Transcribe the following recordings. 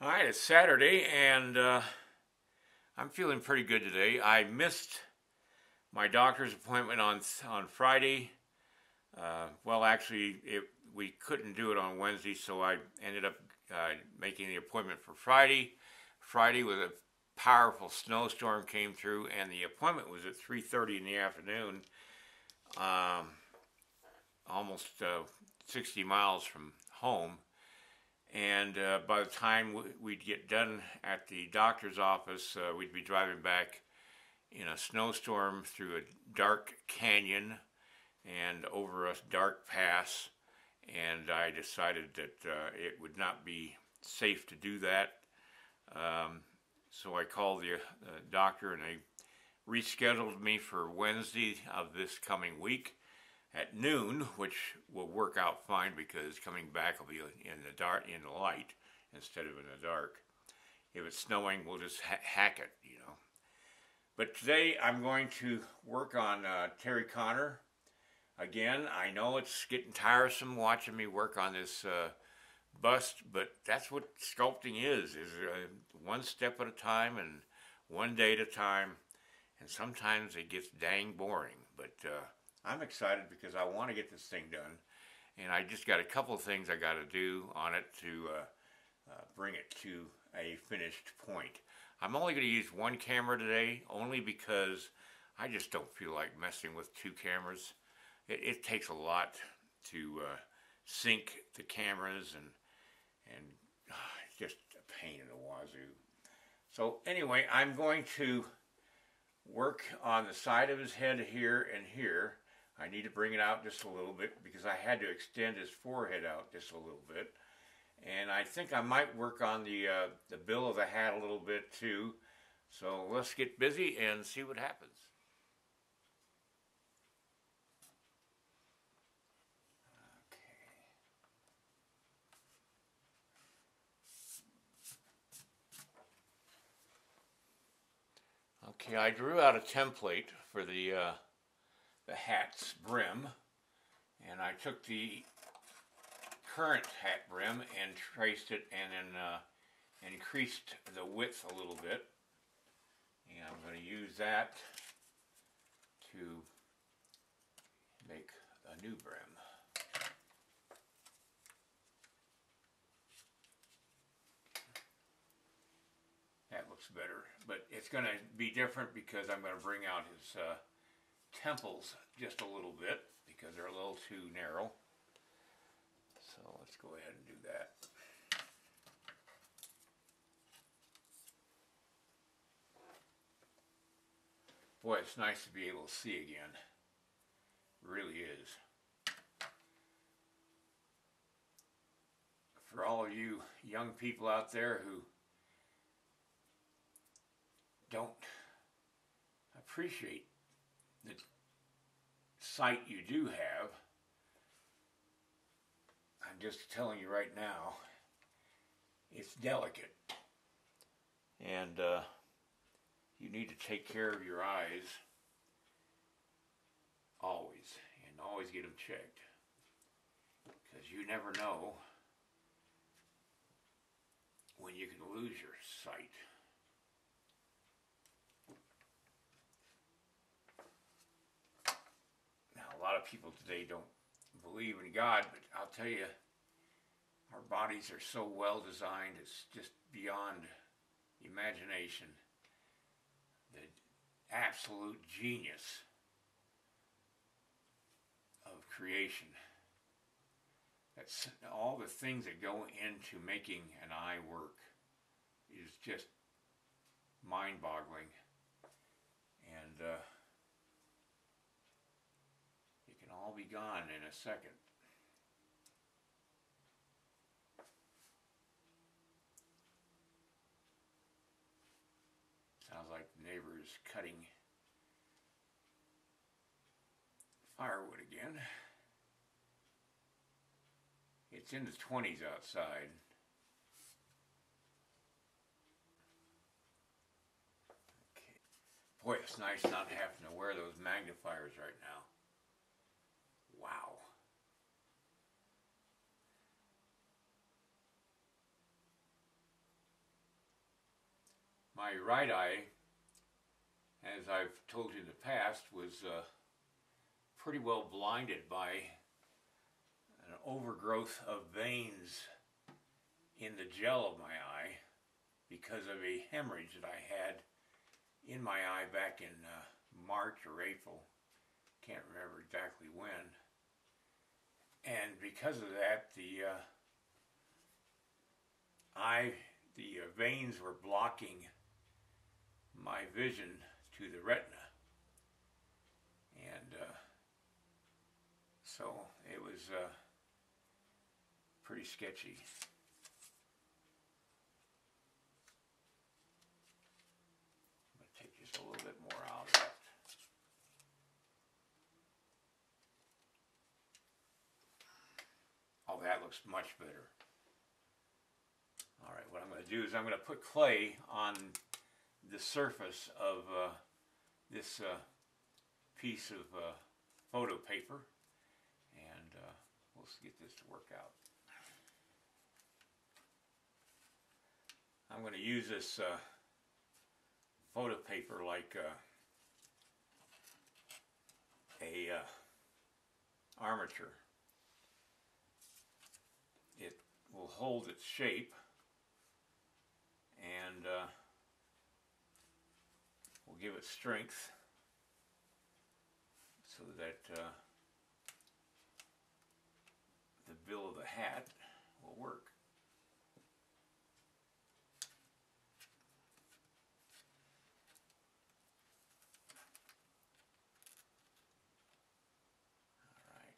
All right, it's Saturday, and uh, I'm feeling pretty good today. I missed my doctor's appointment on on Friday. Uh, well, actually, it, we couldn't do it on Wednesday, so I ended up uh, making the appointment for Friday. Friday was a powerful snowstorm came through, and the appointment was at 3:30 in the afternoon, um, almost uh, 60 miles from home and uh, by the time we'd get done at the doctor's office, uh, we'd be driving back in a snowstorm through a dark canyon and over a dark pass. And I decided that uh, it would not be safe to do that. Um, so I called the doctor and they rescheduled me for Wednesday of this coming week at noon, which will work out fine because coming back will be in the dark, in the light instead of in the dark. If it's snowing, we'll just ha hack it, you know. But today I'm going to work on uh, Terry Connor. Again, I know it's getting tiresome watching me work on this uh, bust, but that's what sculpting is, is uh, one step at a time and one day at a time. And sometimes it gets dang boring, but uh, I'm excited because I want to get this thing done. And I just got a couple of things I got to do on it to uh, uh, bring it to a finished point. I'm only going to use one camera today, only because I just don't feel like messing with two cameras. It, it takes a lot to uh, sync the cameras and and uh, just a pain in the wazoo. So anyway, I'm going to work on the side of his head here and here I need to bring it out just a little bit because I had to extend his forehead out just a little bit. And I think I might work on the, uh, the bill of the hat a little bit too. So let's get busy and see what happens. Okay, I drew out a template for the uh, the hat's brim and I took the current hat brim and traced it and then uh, increased the width a little bit and I'm going to use that to make a new brim. That looks better, but it's going to be different because I'm going to bring out his uh, temples just a little bit because they're a little too narrow. So let's go ahead and do that. Boy, it's nice to be able to see again. It really is. For all of you young people out there who don't appreciate sight you do have, I'm just telling you right now, it's delicate. And uh, you need to take care of your eyes always, and always get them checked. Because you never know when you can lose your sight. lot people today don't believe in God, but I'll tell you, our bodies are so well designed, it's just beyond imagination. The absolute genius of creation. That's all the things that go into making an eye work is just mind-boggling. And uh, all be gone in a second. Sounds like the neighbor is cutting firewood again. It's in the 20s outside. Okay. Boy, it's nice not having to wear those magnifiers right now. Wow. my right eye, as I've told you in the past, was uh, pretty well blinded by an overgrowth of veins in the gel of my eye because of a hemorrhage that I had in my eye back in uh, March or April. Can't remember exactly when. And because of that, the uh, the uh, veins were blocking my vision to the retina. And uh, so it was uh, pretty sketchy. I'm going to take just a little bit more out of that. Oh, that looks much better. All right, what I'm going to do is I'm going to put clay on the surface of uh, this uh, piece of uh, photo paper and uh, we'll get this to work out. I'm going to use this uh, photo paper like uh, a armature. It will hold its shape. And uh, will give it strength so that uh, the bill of the hat will work. All right.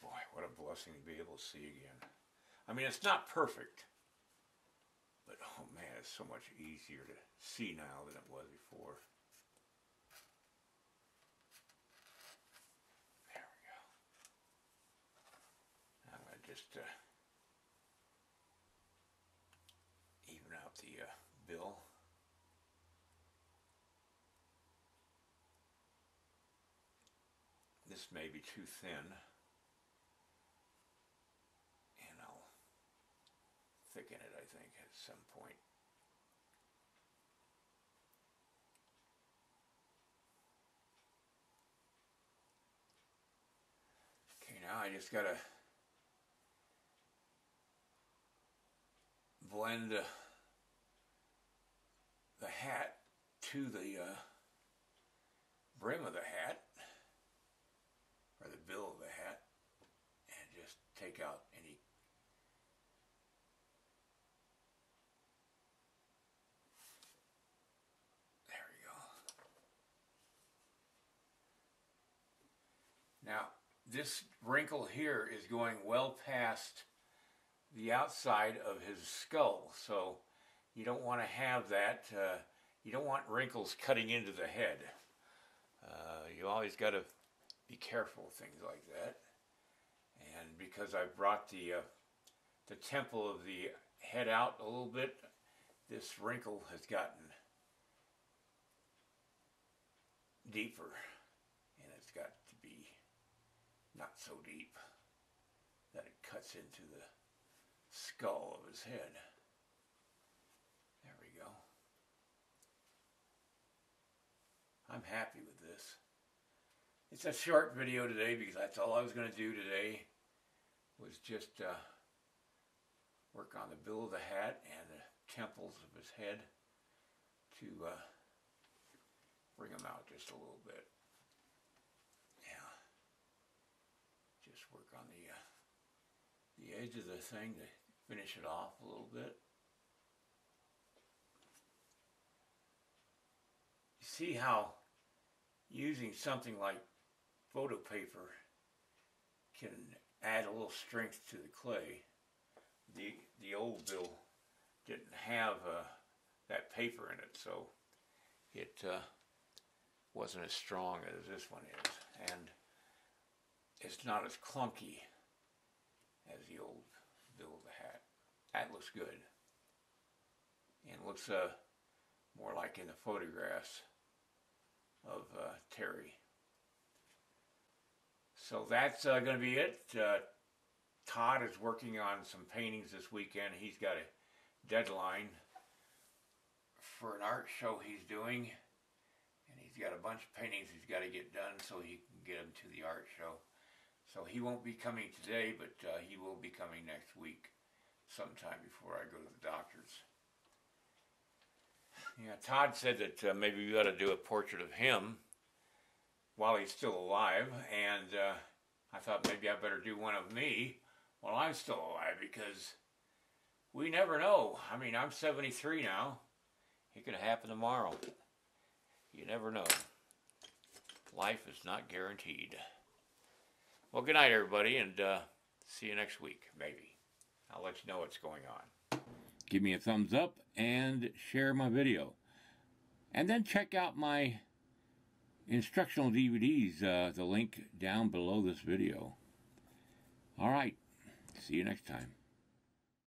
Boy, what a blessing to be able to see again. I mean, it's not perfect, but oh man, it's so much easier to see now than it was before. There we go. I'm going to just uh, even out the uh, bill. This may be too thin. and I'll thicken it, I think, at some point. Okay, now I just gotta blend uh, the hat to the uh, brim of the hat, or the bill of the hat, and just take out any There we go. Now, this wrinkle here is going well past the outside of his skull, so you don't want to have that. Uh, you don't want wrinkles cutting into the head. Uh, you always got to be careful of things like that. And because I brought the uh, the temple of the head out a little bit, this wrinkle has gotten deeper and it's got to be not so deep that it cuts into the skull of his head. There we go. I'm happy with this. It's a short video today because that's all I was going to do today was just uh, work on the bill of the hat and the temples of his head to uh, bring them out just a little bit. Work on the uh, the edge of the thing to finish it off a little bit. You see how using something like photo paper can add a little strength to the clay. The the old bill didn't have uh, that paper in it, so it uh, wasn't as strong as this one is, and it's not as clunky as the old Bill of the Hat. That looks good, and looks uh, more like in the photographs of uh, Terry. So that's uh, going to be it. Uh, Todd is working on some paintings this weekend. He's got a deadline for an art show he's doing. And he's got a bunch of paintings he's got to get done so he can get them to the art show. So he won't be coming today, but uh, he will be coming next week sometime before I go to the doctor's. Yeah, Todd said that uh, maybe we ought to do a portrait of him while he's still alive, and uh, I thought maybe I better do one of me while I'm still alive because we never know. I mean, I'm 73 now. It could happen tomorrow. You never know. Life is not guaranteed. Well, good night, everybody, and uh, see you next week, maybe. I'll let you know what's going on. Give me a thumbs up and share my video. And then check out my instructional DVDs, uh, the link down below this video. All right, see you next time.